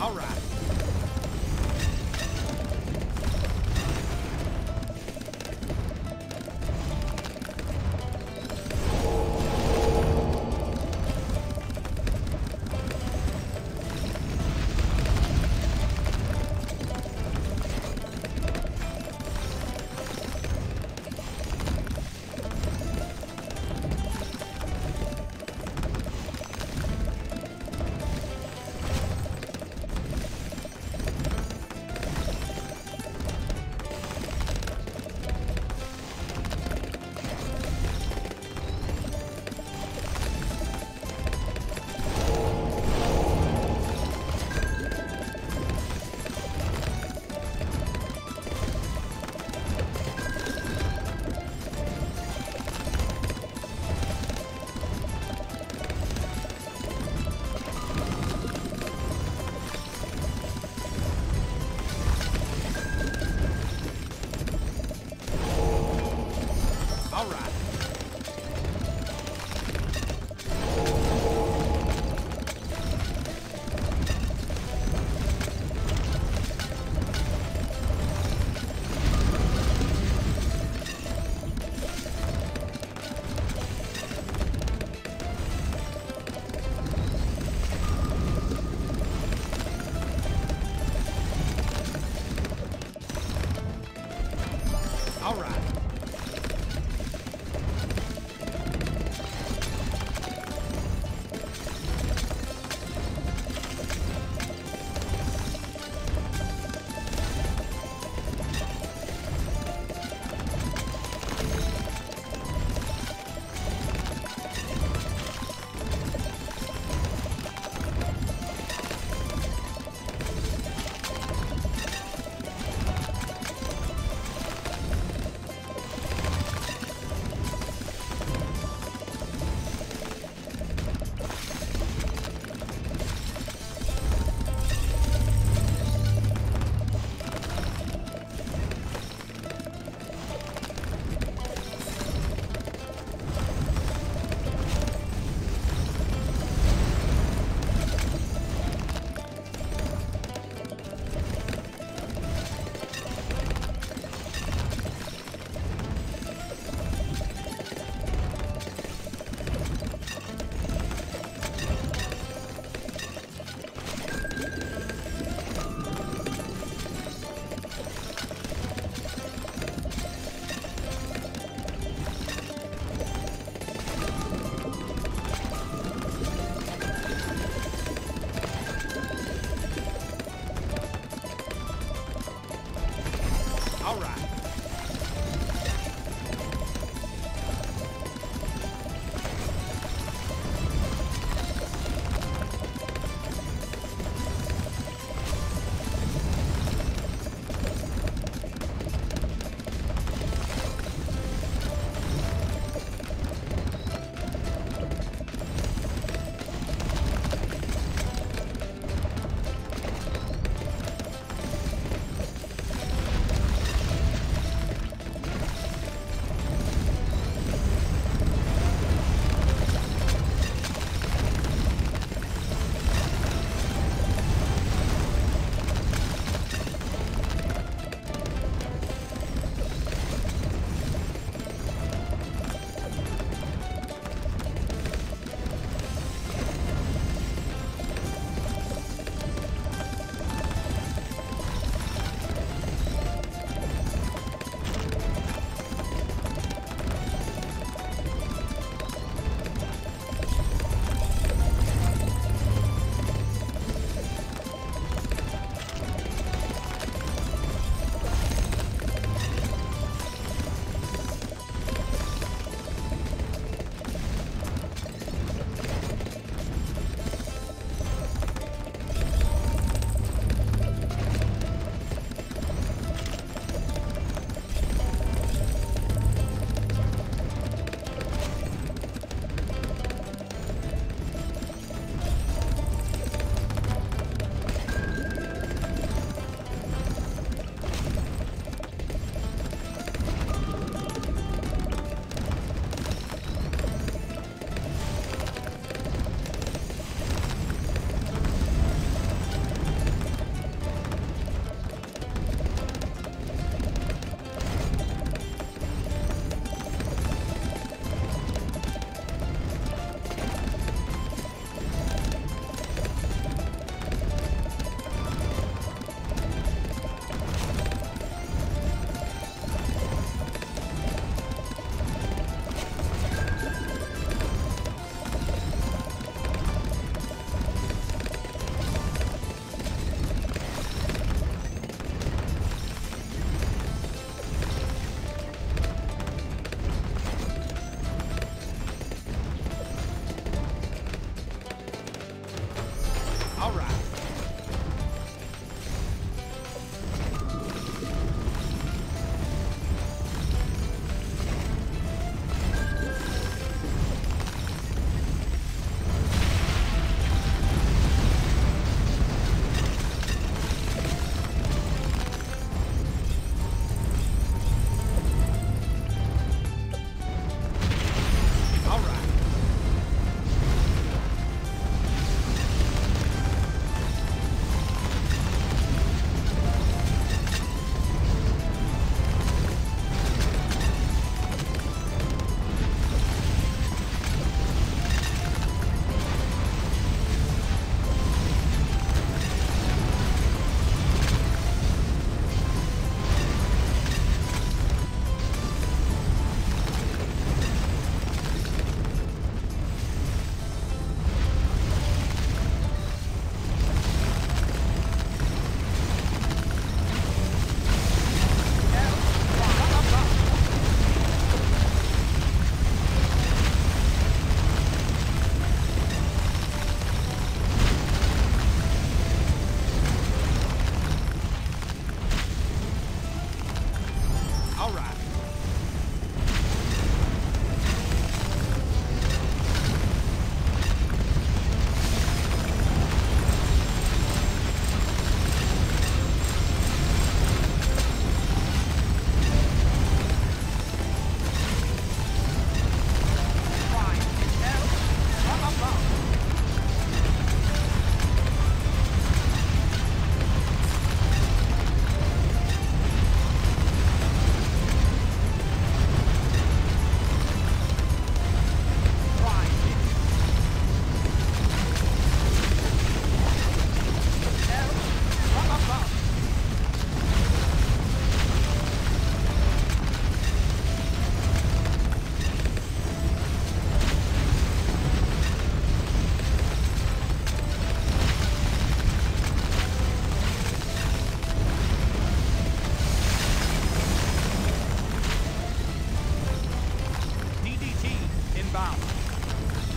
All right.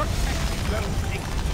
Protect little things.